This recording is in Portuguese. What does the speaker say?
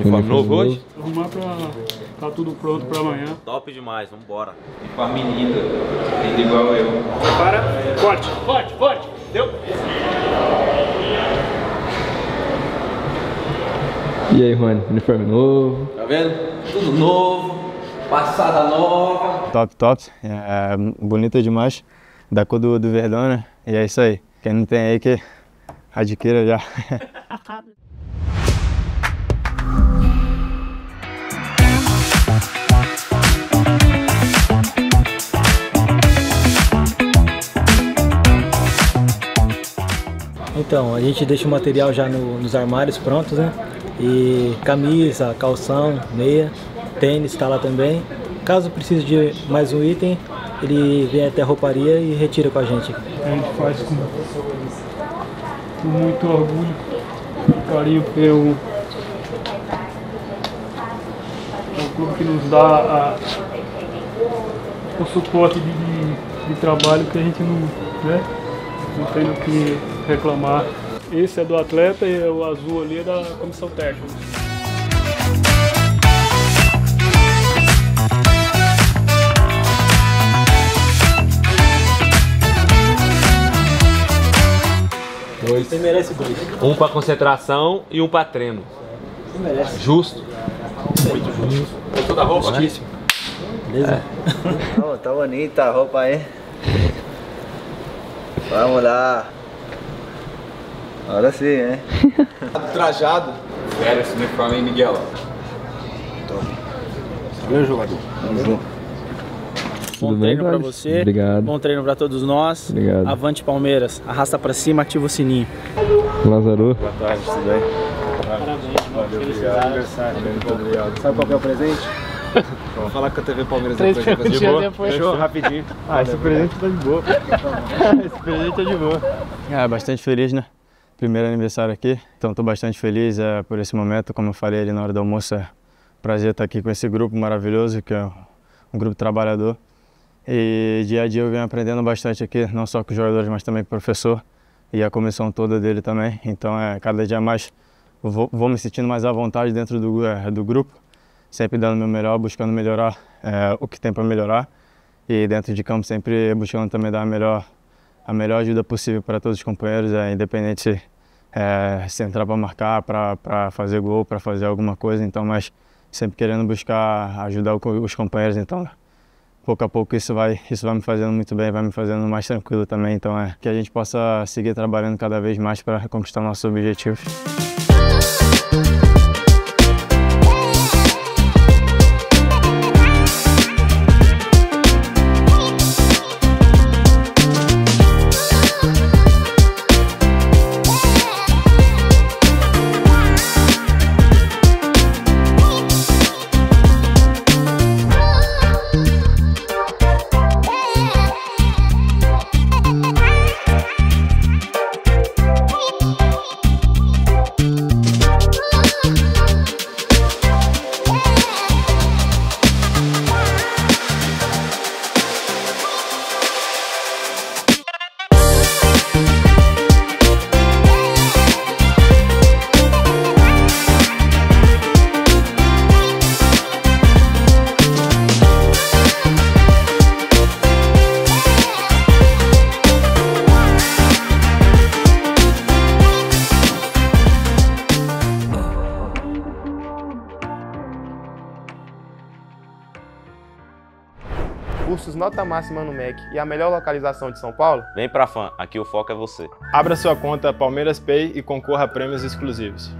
Uniforme novo hoje? Arrumar pra tá tudo pronto pra amanhã. Top demais, vambora. Uniforme lindo, lindo igual eu. Para, forte, forte, forte. Deu? E aí, Rony, uniforme novo? Tá vendo? Tudo novo, passada nova. Top, top. É, bonita demais. Da cor do, do Verdão, né? E é isso aí. Quem não tem aí que adquira já. Então, a gente deixa o material já no- nos armários prontos, né? E camisa, calção, meia, tênis está lá também. Caso precise de mais um item, ele vem até a rouparia e retira com a gente. A gente faz com, com muito orgulho carinho pelo, pelo clube que nos dá a- o suporte de, de- de trabalho que a gente não, né, não tem o que reclamar. Esse é do atleta e o azul ali é da comissão técnica. Você merece dois. Um pra concentração e um pra treino. Você merece. Justo. Eu sou da roupa, né? Beleza? Não, tá bonita a roupa aí. Vamos lá. Agora sim, hein? Trajado. Sério esse uniforme, hein, Miguel? Meu jogador. Vamos junto. Bom Tudo bem, treino pra você. Obrigado. Bom treino pra todos nós. Obrigado. Avante Palmeiras. Arrasta pra cima, ativa o sininho. Lázaro. Boa tarde, tudo bem? Parabéns, Felicidade. aniversário. Muito obrigado. Sabe qual que é o presente? Vou falar com a TV Palmeiras Três depois. depois. perguntinhas depois. Fechou? Rapidinho. Ah, esse presente tá de boa. esse presente é de boa. É, bastante feliz, né? Primeiro aniversário aqui, então estou bastante feliz é, por esse momento. Como eu falei ali na hora do almoço, é um prazer estar aqui com esse grupo maravilhoso, que é um grupo trabalhador. E dia a dia eu venho aprendendo bastante aqui, não só com os jogadores, mas também com o professor e a comissão toda dele também. Então, é cada dia mais vou, vou me sentindo mais à vontade dentro do, é, do grupo, sempre dando o meu melhor, buscando melhorar é, o que tem para melhorar. E dentro de campo sempre buscando também dar a melhor a melhor ajuda possível para todos os companheiros, é, independente é, se entrar para marcar, para fazer gol, para fazer alguma coisa, então, mas sempre querendo buscar ajudar os companheiros, então pouco a pouco isso vai isso vai me fazendo muito bem, vai me fazendo mais tranquilo também, então é que a gente possa seguir trabalhando cada vez mais para conquistar nossos objetivos. Cursos nota máxima no MEC e a melhor localização de São Paulo? Vem pra fã, aqui o foco é você. Abra sua conta Palmeiras Pay e concorra a prêmios exclusivos.